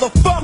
motherfucker.